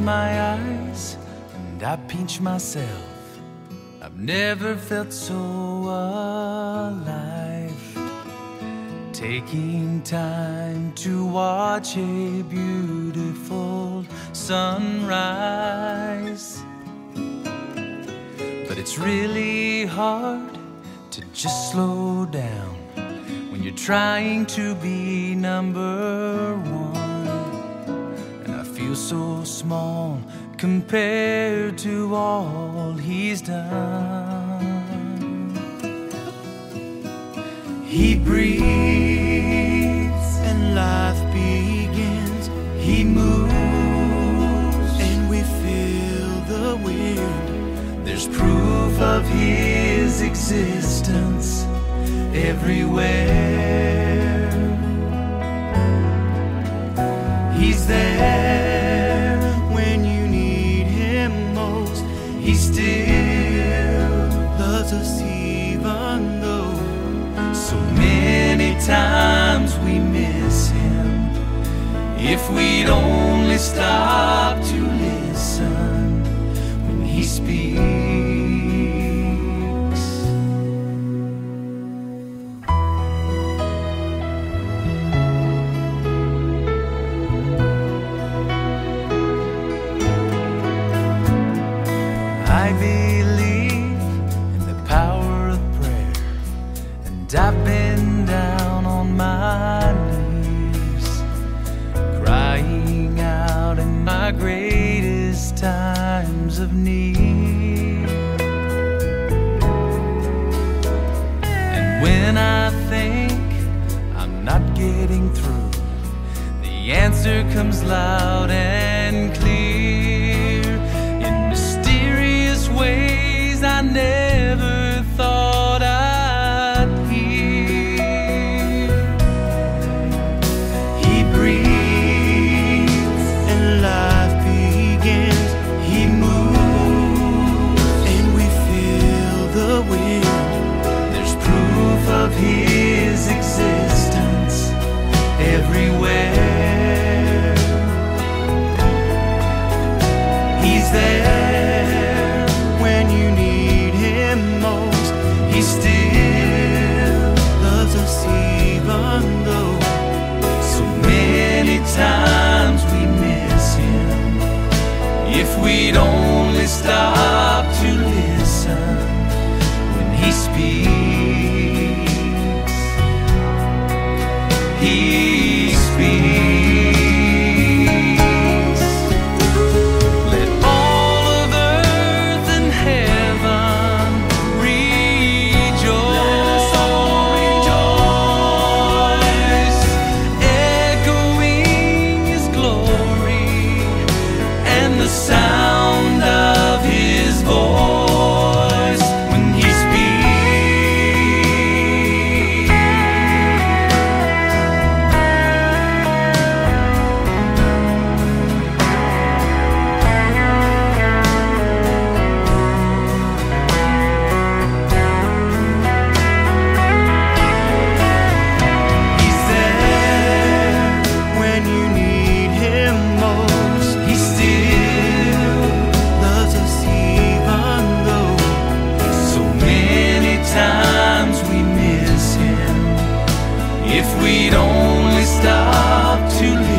my eyes and I pinch myself. I've never felt so alive. Taking time to watch a beautiful sunrise. But it's really hard to just slow down when you're trying to be number one. So small compared to all he's done. He breathes and life begins. He moves and we feel the wind. There's proof of his existence everywhere. He's there us even though so many times we miss him. If we'd only stop to listen when he speaks. I my greatest times of need. And when I think I'm not getting through, the answer comes loud and clear when if we'd only stop to